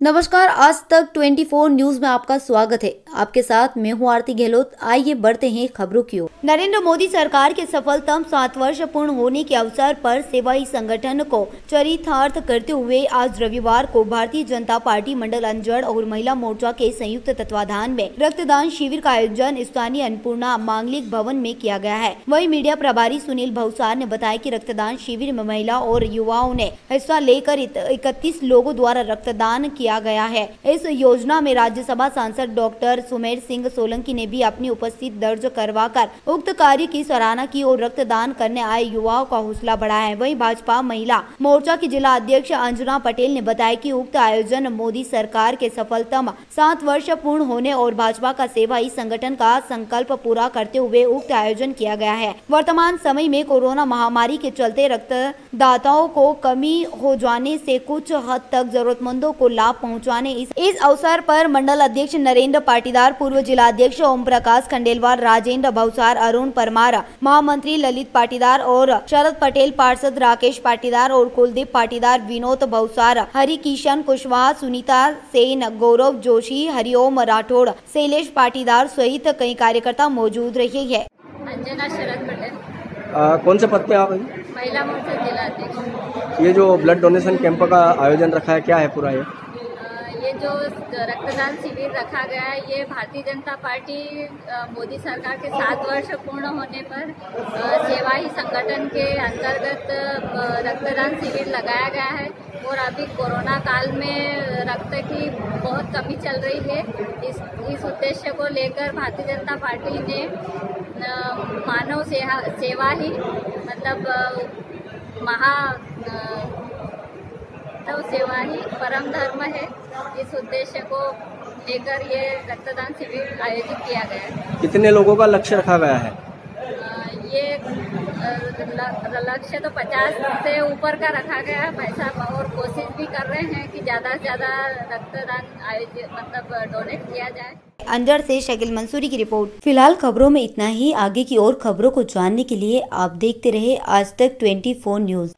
नमस्कार, आज तक 24 न्यूज़ में आपका स्वागत है। आपके साथ मैं हूँ आरती गहलोत। आइए बढ़ते हैं खबरों की ओर। नरेंद्र मोदी सरकार के सफलतम सात वर्ष पूर्ण होने के अवसर पर सेवाई संगठन को चरितार्थ करते हुए आज रविवार को भारतीय जनता पार्टी मंडल अंजड़ और महिला मोर्चा के संयुक्त तत्वाधान में रक्तदान शिविर का आयोजन स्थानीय अन्नपूर्णा मांगलिक भवन में किया गया है। वही मीडिया प्रभारी सुनील भवसार ने बताया की रक्तदान शिविर में महिला और युवाओं ने हिस्सा लेकर इकतीस लोगों द्वारा रक्तदान किया किया गया है। इस योजना में राज्यसभा सांसद डॉक्टर सुमेर सिंह सोलंकी ने भी अपनी उपस्थित दर्ज करवाकर उक्त कार्य की सराहना की और रक्तदान करने आए युवाओं का हौसला बढ़ाया है। वहीं भाजपा महिला मोर्चा की जिला अध्यक्ष अंजना पटेल ने बताया की उक्त आयोजन मोदी सरकार के सफलतम सात वर्ष पूर्ण होने और भाजपा का सेवा ही संगठन का संकल्प पूरा करते हुए उक्त आयोजन किया गया है। वर्तमान समय में कोरोना महामारी के चलते रक्तदाताओं को कमी हो जाने से कुछ हद तक जरूरतमंदों को लाभ पहुँचाने इस, इस अवसर पर मंडल अध्यक्ष नरेंद्र पाटीदार पूर्व जिला अध्यक्ष ओम प्रकाश खंडेलवाल राजेंद्र भवसार अरुण परमार महामंत्री ललित पाटीदार और शरद पटेल पार्षद राकेश पाटीदार और कुलदीप पाटीदार विनोद भवसार हरि किशन कुशवाहा सुनीता सेन गौरव जोशी हरिओम राठौड़ शैलेश पाटीदार सहित कई कार्यकर्ता मौजूद रहे हैं। अंजना शरद पटेल। आ, कौन से पद पे आप महिला मोर्चा जिला अध्यक्ष। ये जो ब्लड डोनेशन कैंप का आयोजन रखा है क्या है पूरा ये? जो रक्तदान शिविर रखा गया है, ये भारतीय जनता पार्टी मोदी सरकार के सात वर्ष पूर्ण होने पर सेवा ही संगठन के अंतर्गत रक्तदान शिविर लगाया गया है और अभी कोरोना काल में रक्त की बहुत कमी चल रही है। इस इस उद्देश्य को लेकर भारतीय जनता पार्टी ने मानव सेवा ही मतलब महा मानव सेवा ही परम धर्म है। इस उद्देश्य को लेकर ये रक्तदान शिविर आयोजित किया गया है। कितने लोगों का लक्ष्य रखा गया है? ये लक्ष्य तो 50 से ऊपर का रखा गया है। भाई साहब और कोशिश भी कर रहे हैं कि ज़्यादा से ज़्यादा रक्तदान आयोजित मतलब डोनेट किया जाए। अंदर से शकील मंसूरी की रिपोर्ट। फ़िलहाल खबरों में इतना ही। आगे की और खबरों को जानने के लिए आप देखते रहे आज तक 24 न्यूज़।